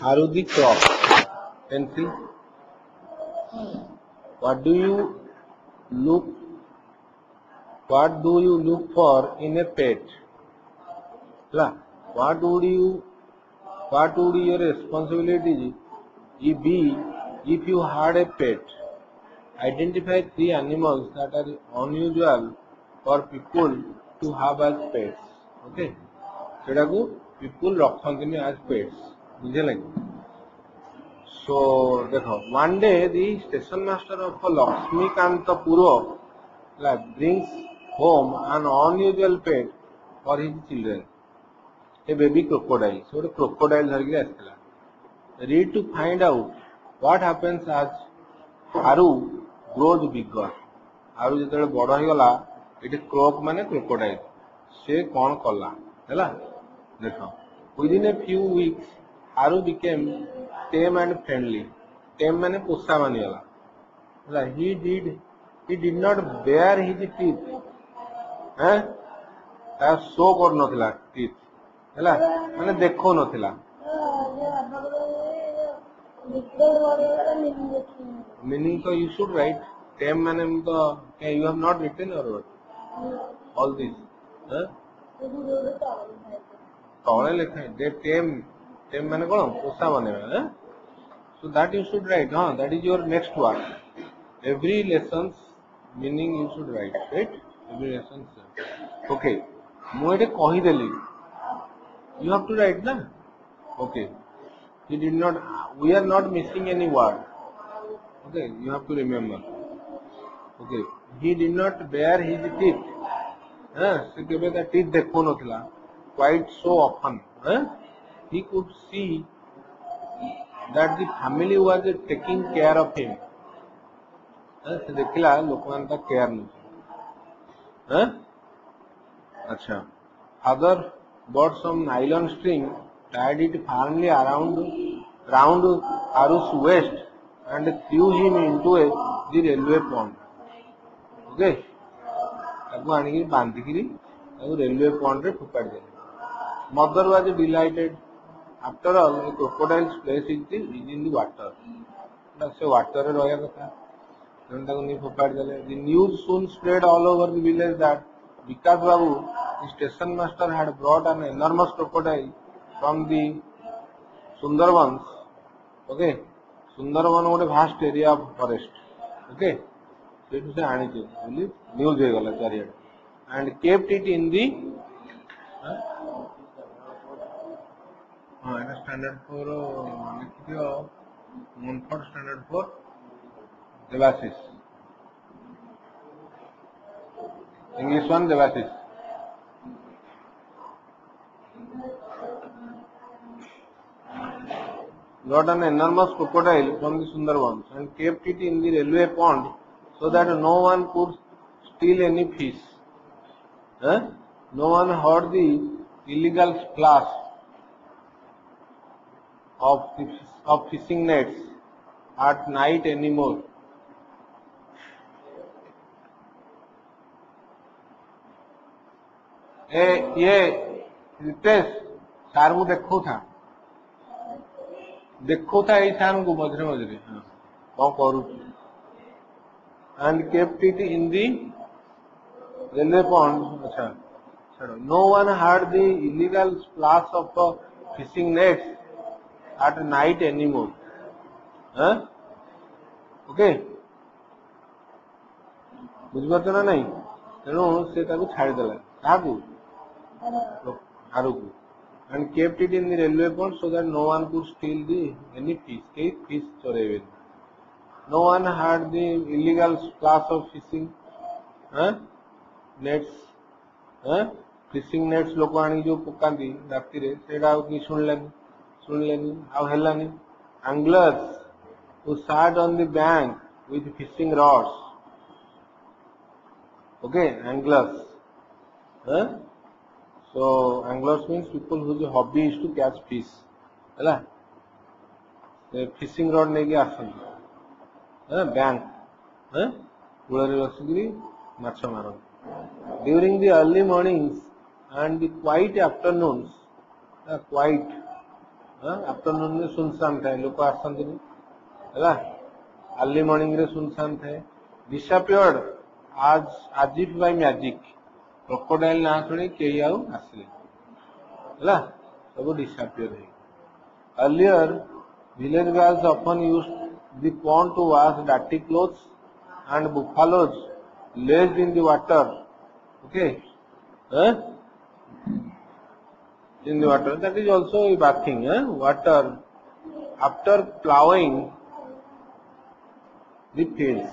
harudi crop Penthi what do you look what do you look for in a pet? La what would you what would your responsibility? Be if you had a pet identify three animals that are unusual for people to have as pets. Okay? People people রক্ষন্তিনী আজ pets बुझेल सो देख one day the station master of Lakshmikantapur brings home and unusual pet for his children a baby crocodile से गोटे crocodile धरिक आसाला read to find out what happens आज Aru grows बिगर आरु जो बड़गला ये क्रोक मान क्रोकोडाइल से कौन कला? है देख within a few weeks ହାରୁ became tame and friendly tame ମାନେ ପୋଷା ମାନିଗଲା ହେଲା he did he did not bare his teeth ହେଁ ତା ଶୋ କରୁନଥିଲା teeth ହେଲା ମାନେ ଦେଖଉନଥିଲା meaning ତ you should write tame ମାନେ ମୁଁ ତ okay, you have not written or what all this huh? ତଳେ ଲେଖା they tame tame ମାନେ କଣ ପୋଷା ବନେଇବା huh? so that you should write ହଁ that is your next one every lessons meaning you should write right every lessons okay ମୁଁ ଏଠି କହିଦେଲି you have to write ନା okay he did not we are not missing any word okay you have to remember okay he did not bare his teeth huh? ସେ କେବେ ତା teeth ଦେଖଉନଥିଲା quite so often huh? he could see that the family was taking care of him huh? ସେ ଦେଖିଲା ଲୋକମାନେ ତା care ନେଉଛନ୍ତି huh? ଆଚ୍ଛା father bought some nylon string tied it firmly around round Haru's waist and threw him into a the railway pond okay ତାକୁ ଆଣିକି ବାନ୍ଧିକିରି ତାକୁ railway ପଣ୍ଡରେ ଫୋପାଡ଼ି ଦେଲେ ମଦର was ଡିଲାଇଟେଡ୍ after all a crocodiles place in the is in the water ସେ ୱାଟରରେ ରହିବା କଥା ତେଣୁ ତାକୁ ନେଇ ଫୋପାଡ଼ି ଦେଲେ the news soon spread all over the village that Bikash Babu the station master had brought an enormous crocodile from the Sundarbans okay Sundarban ଗୋଟେ vast area of forest okay ସେଇଠୁ ସେ ଆଣିଛି ବୋଲି ନ୍ୟୁଜ୍ ହେଇଗଲା ଚାରିଆଡ଼େ and kept it in the এটা standard ফোরও লিখিত মনফর standard four Debashis English one Debashis got an enormous crocodile from the Sundarbans and kept it in the railway pond so that no one could steal any fish. Eh? No one heard the illegal splash of of fishing nets at night anymore. ए, ये रितेश सार को देखो था? देखो था ये सार को मझे मझे हाँ। कौन करू and kept it in the अच्छा छोड़ो no one had the illegal splash of fishing nets at night anymore. Huh? Okay? ବୁଝିପାରୁଛ ନା ନାଇଁ ତେଣୁ ସେ ତାକୁ ଛାଡ଼ିଦେଲା କାହାକୁ ହାରୁକୁ and kept it in the railway pond so that no one could steal the any fish କେହି fish ଚୋରେଇବେନି no one had the illegal class of fishing huh? nets huh? fishing nets ଲୋକ ଆଣିକି ଯୋଉ ପକାନ୍ତି ରାତିରେ ସେଇଟା ଆଉ କେହି ଶୁଣିଲେନି ଶୁଣିଲେନି ଆଉ ହେଲାନି anglers who sat on the bank with fishing rods okay anglers huh? so anglers means people whose hobby is to catch fish ହେଲା ଫିସିଂ ରଡ୍ ନେଇକି ଆସନ୍ତି ବ୍ୟାଙ୍କ କୂଳରେ ବସିକିରି ମାଛ ମାରନ୍ତି during the early mornings and the quiet afternoons quiet afternoon में सुनसान थाए लोक आसती है अर्ली मॉर्निंग रे सुनसान थाए डिसअपियर्ड आज आज बाय मैजिक क्रोकोडाइल ना शुणी कई आउ आसले है सब डिसअपियर है। Earlier village girls often used the pond to wash dirty clothes and buffaloes laced in the water. Okay? Huh? In the water that is also a bathing huh? Eh? water after plowing the fields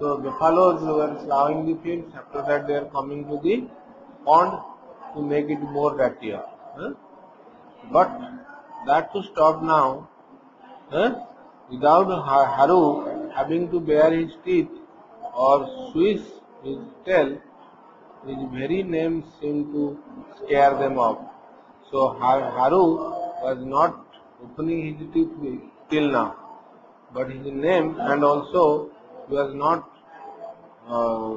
so buffaloes were plowing the fields after that they are coming to the pond to make it more dirtier huh? but that to stop now huh? without Haru having to bare his teeth or swish his tail his very name seemed to scare them off so Haru was not opening his teeth till now but his name and also he was not uh,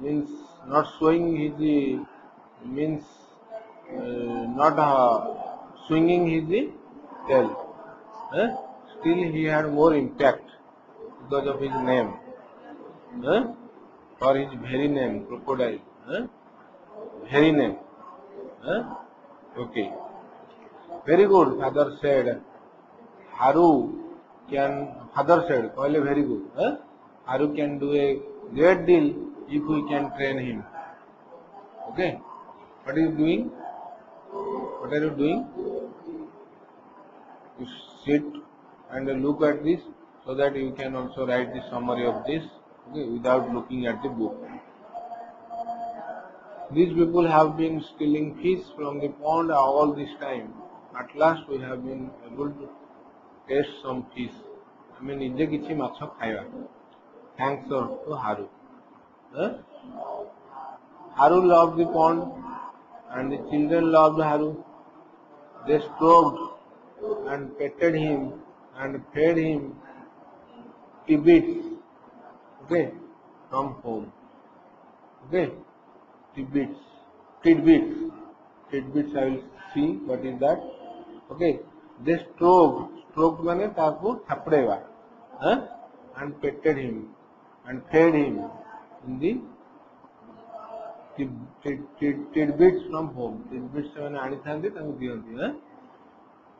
means not showing his means uh, not uh, swinging his tail. Eh? Still he had more impact because of his name. Eh? Or his very name, crocodile. Eh? Very name. Eh? Okay. Very good, father said. Haru can, father said, Koile very good. Eh? Haru can do a great deal if we can train him. Okay. What are you doing? What are you doing? You sit and look at this so that you can also write the summary of this okay, without looking at the book. These people have been stealing fish from the pond all this time. At last we have been able to taste some fish. ଆମେ ନିଜେ କିଛି ମାଛ ଖାଇବା Thanks to Haru. Huh? Haru loved the pond and the children loved Haru. They stroked and petted him and fed him tidbits, okay, from home. Okay, tidbits tidbits tidbits i will see what is that okay this stroke stroke mane taku thapdeva huh and petted him and fed him in the tidbits from home tidbits mane ani thandi তাকে diyanti huh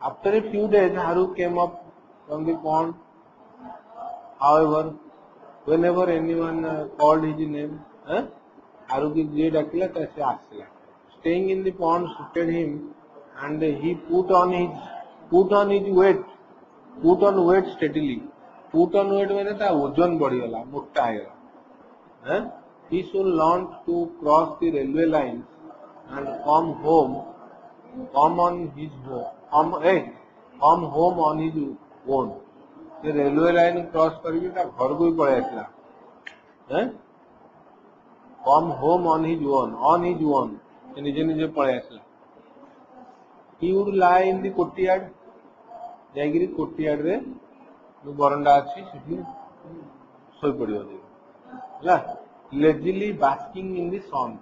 after a few days haru came up from the pond however whenever anyone uh, called his name huh Haruki did Akilat as Asila. Staying in the pond suited him and he put on his put on his weight. Put on weight steadily. Put on weight মানে তা ওজন বড়িগলা মোটা ହେଇଗଲା হ্যাঁ he soon learned to cross the railway lines and come home come on his home come, hey, come home on his own ସେ railway line cross କରିକି ତା ଘରକୁ ବି ପଳେଇ ଆସିଲା ହଁ come home on his own on his own ସେ ନିଜେ ନିଜେ ପଳେଇ ଆସିଲା he would lie in the କୋଟିଆଡ ଯାଇକିରି କୋଟିଆଡରେ ଯୋଉ ବରଣ୍ଡା ଅଛି ସେଠି ଶୋଇପଡିବ ହେଲା ଲେଜିଲି ବାସ୍କିଂ ଇନ୍ ଦି ସନ୍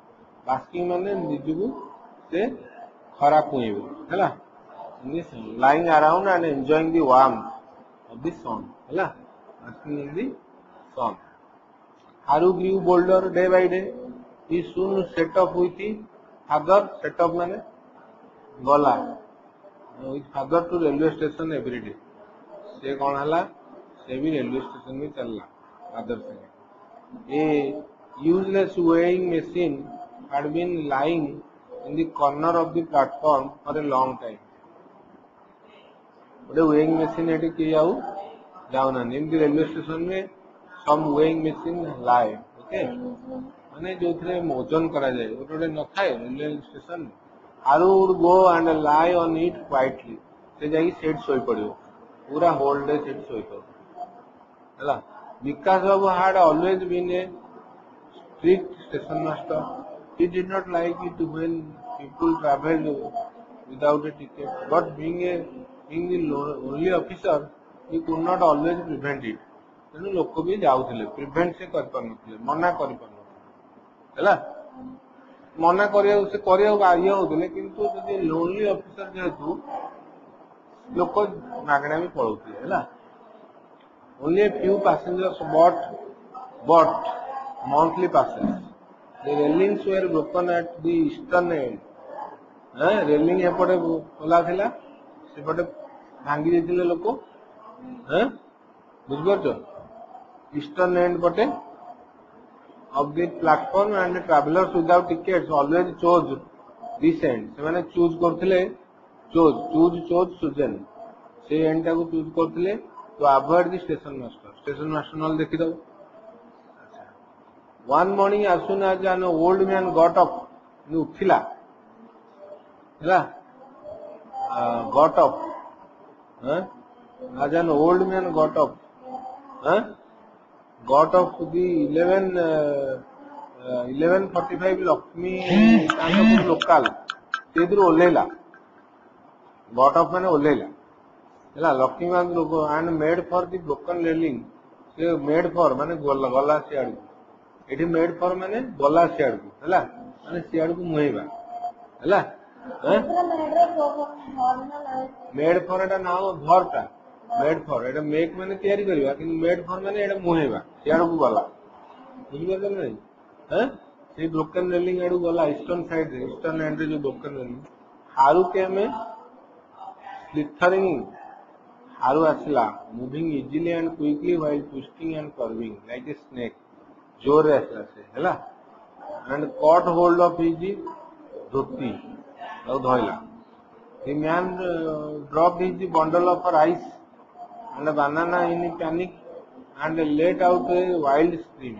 ବାସ୍କିଂ ମାନେ ନିଜକୁ ସେ ଖରା ପୁଇଁବ ହେଲା lying around and enjoying the warmth of the sun ହେଲା basking in the sun Haru grew bolder day by day he soon set off with his father set off ମାନେ ଗଲା with father to railway station every day ସେ କ'ଣ ହେଲା ସେ ବି railway station ବି ଚାଲିଲା father ସାଙ୍ଗେ ଏ useless weighing machine had been lying in the corner of the platform for a long time. ଗୋଟେ ୱେଇଂ machine ଏଠି କେହି ଆଉ ଯାଉନାହାନ୍ତି ଏମିତି ରେଲୱେ ଷ୍ଟେସନରେ Some weighing machine lie okay ମାନେ ଯୋଉଥିରେ ଓଜନ କରାଯାଏ ଗୋଟେ ଗୋଟେ ନଥାଏ ରେଲୱେ ଷ୍ଟେସନ ଆରୁ would go and lie on it quietly ସେ ଯାଇକି ସେଠି ଶୋଇପଡିବ ପୁରା ହୋଲ୍ ଡେ ସେଠି ଶୋଇଥିବ ହେଲା Bikash Babu had always been a strict station master. He did not like it when people traveled without a ticket. But being a being the only officer, he could not always prevent it. ତେଣୁ ଲୋକ ବି ଯାଉଥିଲେ prevent ସେ କରିପାରୁନଥିଲେ ମନା କରିପାରୁନଥିଲେ ହେଲା ମନା କରିବାକୁ ସେ କରିବାକୁ ଇଏ ହଉଥିଲେ କିନ୍ତୁ ଯଦି ଲୋନଲି ଅଫିସର ଯେହେତୁ ଲୋକ ମାଗଣା ବି ପଳଉଥିଲେ ହେଲା only a few passengers bought bought monthly passes the railings were broken at the eastern end ହଁ ରେଲିଂ ଏପଟେ ଖୋଲା ଥିଲା ସେପଟେ ଭାଙ୍ଗି ଦେଇଥିଲେ ଲୋକ ହଁ ବୁଝିପାରୁଛ ଇଷ୍ଟର୍ନ ଏଣ୍ଡ ପଟେ of the platform and the travelers without tickets always chose this end ସେମାନେ ଚୁଜ୍ କରୁଥିଲେ ଚୋଜ୍ ଚୁଜ୍ ଚୋଜ୍ ସୁଜେନ୍ ସେ ଏଣ୍ଡ ଟାକୁ ଚୁଜ୍ କରୁଥିଲେ to avoid the station master station master ନହେଲେ ଦେଖିଦବ one morning as soon as an old man got up ଉଠିଲା ହେଲା got up huh? as an old man got up huh? got up to the 11 uh, uh, 1145 Lakshmi Kandpur local ସେଇଥିରୁ ଓହ୍ଲେଇଲା got up ମାନେ ଓହ୍ଲେଇଲା ହେଲା ଲକ୍ଷ୍ମୀକାନ୍ତ ଲୋକ and made for the broken railing ସେ made for ମାନେ ଗଲା ଗଲା ସିଆଡକୁ ଏଠି ମେଡ୍ ଫର୍ ମାନେ ଗଲା ସିଆଡକୁ ହେଲା ମାନେ ସିଆଡକୁ ମୁହେଇବା ହେଲା ମେଡ୍ ଫର୍ ଏଟା ନାଁ মেড ফর এটা মেক মানে তৈরি করা কিন্তু মেড ফর মানে এটা মুহেবা ইয়াড়কু গলা বুঝিপারছেন না হ্যাঁ সেই ব্রোকন রেলিং আড়ু গলা ইস্টর্ন সাইড রে ইস্টর্ন এন্ড রে যে ব্রোকন রেলিং হারু কে আমি স্লিথরিং হারু আসলা moving easily and quickly while twisting and curving like a snake ज़ोर रे আসলা সে হেলা and caught hold of his dhoti और धोइला The man uh, dropped his bundle of rice and a banana in a panic and let out a wild scream.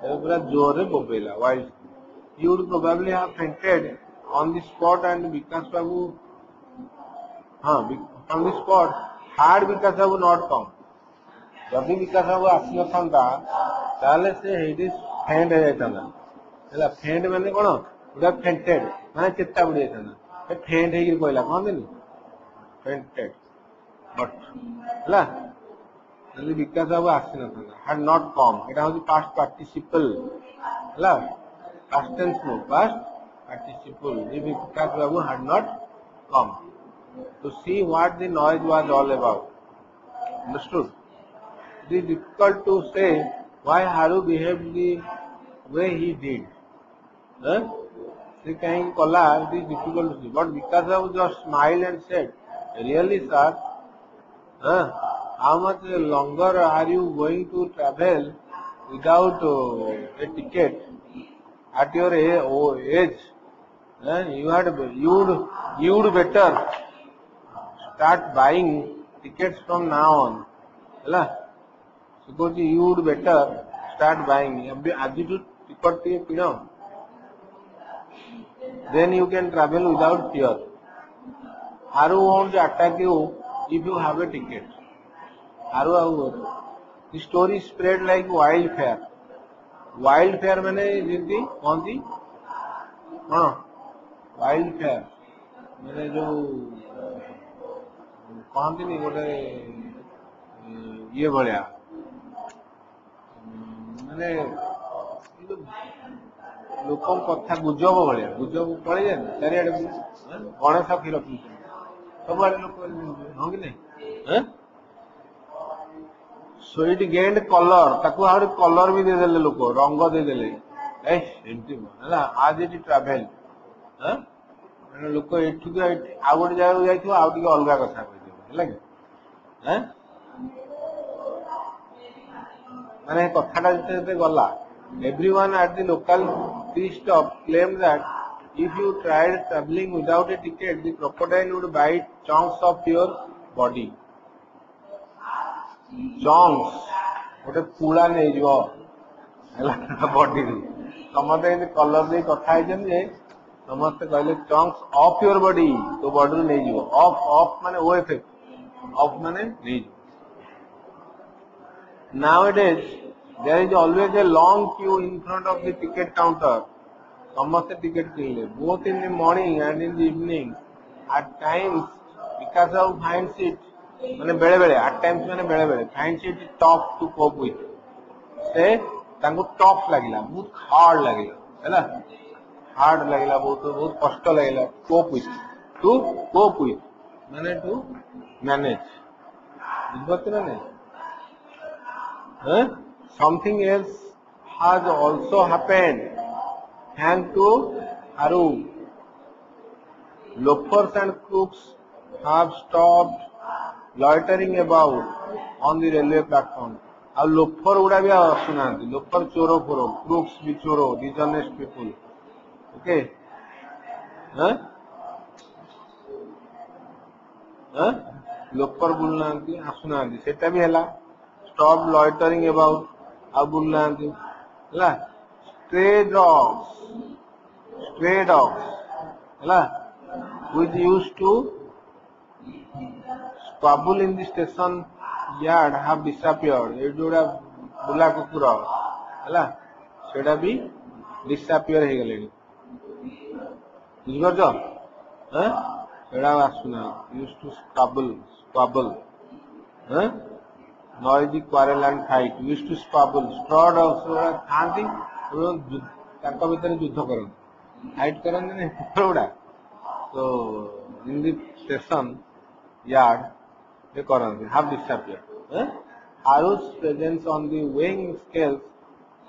ତାକୁ ପୁରା ଜୋରରେ ବୋବେଇଲା wild scream. He would probably have fainted on the spot and Vikas Babu ହଁ on the spot had Vikas Babu not come. ଯଦି ବିକାଶ ବାବୁ ଆସିନଥାନ୍ତା ତାହେଲେ ସେ ହେଇଠି ଫେଣ୍ଟ ହେଇଯାଇଥାନ୍ତା ହେଲା ଫେଣ୍ଟ ମାନେ କଣ ପୁରା ଫେଣ୍ଟେଡ ମାନେ ଚେତା ବୁଡି ଯାଇଥାନ୍ତା ଏ ଫେଣ୍ଟ ହେଇକି ପଇଲା କହନ୍ତିନି ଫେଣ୍ଟେଡ ବଟ୍ ହେଲା ଯଦି ବିକାଶ ବାବୁ ଆସିନଥାନ୍ତା had not come ଏଟା ହଉଛି past participle ହେଲା past tense ନୁହଁ past participle if Bikash babu had not come to see what the noise was all about understood it is difficult to say why Haru behaved the way he did. Huh? ସେ କାହିଁକି କଲା it is difficult to see. But because of just smiled and said, really sir, Huh? How much longer are you going to travel without uh, a ticket at your age? Huh? You had you would you would better start buying tickets from now on. ହେଲା suppose you would better start buying. अभी आज जो ticket टिके पिनो then you can travel without fear. Haru won't attack you if you have a ticket ହାରୁ ଆଉ the story spread like wildfire wildfire ମାନେ ଯେମିତି କହନ୍ତି କଣ wildfire ମାନେ ଯୋଉ କହନ୍ତିନି ଗୋଟେ ଇଏ ଭଳିଆ ମାନେ ଏ ଯୋଉ ଲୋକଙ୍କ କଥା ଗୁଜବ ଭଳିଆ ଗୁଜବ ପଳେଇଯାଏ ନା ଚାରିଆଡେ ଆଁ? ଗଣେଶ କ୍ଷୀର ପିଉଛନ୍ତି ସବୁଆଡେ ଲୋକ ହଁ କି ନାଇଁ ସୁଇଟ୍ ଗେଣ୍ଡ କଲର ତାକୁ ଆହୁରି କଲର ବି ଦେଇଦେଲେ ଲୋକ ରଙ୍ଗ ଦେଇଦେଲେ ଏ ଏମିତି ହେଲା ଆଜ ଏଠି ଟ୍ରାଭେଲ ମାନେ ଲୋକ ଏଠୁ ଏଠି ଆଉ ଗୋଟେ ଜାଗାକୁ ଯାଇଥିବ ଆଉ ଟିକେ ଅଲଗା କଥା କହିଦେବ ହେଲା କି ଆଁ? ମାନେ କଥାଟା ଯେତେ ଯେତେ ଗଲା everyone at the local tea stop claimed that if you tried traveling without a ticket the crocodile would bite chunks of your body chunks ଗୋଟେ ପୁଳା ନେଇଯିବ ହେଲା ବଡିରୁ ସମସ୍ତେ ଏମିତି କଲର ଦେଇ କଥା ହେଇଛନ୍ତି ଯେ ସମସ୍ତେ କହିଲେ ଚଙ୍କ୍ସ ଅଫ୍ ୟୁର ବଡି ତୋ ବଡିରୁ ନେଇଯିବ ଅଫ୍ ଅଫ୍ ମାନେ ଓ ଏଫେକ୍ଟ ଅଫ୍ ମାନେ ନେଇଯିବ Nowadays, there is always a long queue in front of the ticket counter. समस्त ticket Kinley both in the morning and in the evening at times because of find seat माने बेले बेले at times माने बेले बेले find seat top to cope with से तांगो top लागला बहुत हार्ड लागला हैला हार्ड लागला बहुत बहुत कष्ट लागला cope with to cope with माने टू मैनेज बुझत ना ने something else has also happened thanks to Haru loafers and crooks have stopped loitering about on the railway platform ଆଉ ଲୋଫର ଗୁଡା ବି ଆଉ ଆସୁନାହାନ୍ତି ଲୋଫର ଚୋର ଫୋର କ୍ରୁକ୍ସ ବି ଚୋର ଡିଜନେଷ୍ଟ ପିପୁଲ ଓକେ ଲୋଫର ବୁଲୁନାହାନ୍ତି ଆସୁନାହାନ୍ତି ସେଟା ବି ହେଲା ଷ୍ଟପ୍ ଲଏଟରିଂ ଏବାଉଟ୍ ଆଉ ବୁଲୁନାହାନ୍ତି ହେଲା ଷ୍ଟ୍ରେ ଡଗ୍ସ ଷ୍ଟ୍ରେ ଡଗ୍ସ ହେଲା which used to squabble in the station yard have disappeared ଏ ଯୋଉଟା ବୁଲା କୁକୁର ହେଲା ସେଟା ବି disappear ହେଇଗଲେଣି ବୁଝିପାରୁଛ ଆଁ ସେଟା ଆଉ ଆସୁନାହାନ୍ତି used to squabble squabble ଆଁ noisy quarrel and fight used to squabble straw dogs ଗୁଡା ଥାଆନ୍ତି ଏବଂ ଯୁ- ତାଙ୍କ ଭିତରେ ଯୁଦ୍ଧ କରନ୍ତି ଫାଇଟ୍ କରନ୍ତି ନା କୁକୁର ଗୁଡା So in the station yard, they କରନ୍ତି have disappeared. Eh? Haru's presence on the weighing scales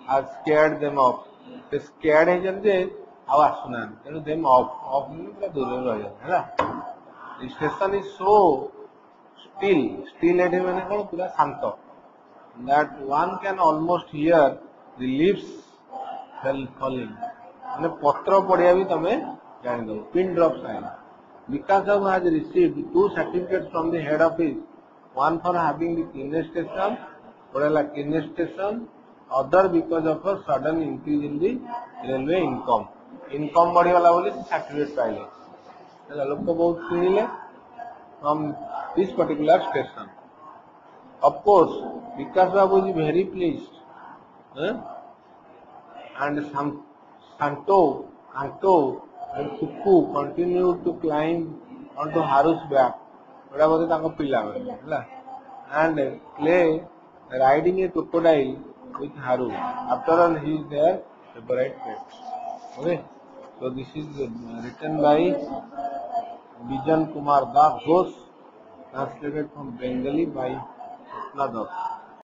has scared them off. ସେ scared ହେଇଛନ୍ତି ଯେ ଆଉ ଆସୁନାହାନ୍ତି ତେଣୁ them off off ମାନେ ପୁରା ଦୂରରେ ରହିଯାନ୍ତି ହେଲା the station is so still still ଏଠି ମାନେ କଣ ପୁରା ଶାନ୍ତ that one can almost hear the leaves falling અને પત્ર પડ્યા બી તમે જાણી દો pin drop silence Vikas babu has received two certificate from the head office one for having the kidney station or a kidney station other because of a sudden increase in the railway income income बढ़ीगला बोली certificate पाइले तो लोग को बहुत किनिले हम this particular station of course Vikas babu ji very pleased and Sam- Santo, Anto and Kuku continued to climb onto Haru's back. ଏଟା ବୋଧେ ତାଙ୍କ ପିଲାମାନେ ହେଲା and play riding a crocodile with Haru. After all, he is their favorite pet. Okay, so this is uh, written by Bijan Kumar Das Ghosh, translated from Bengali by Swapna Das.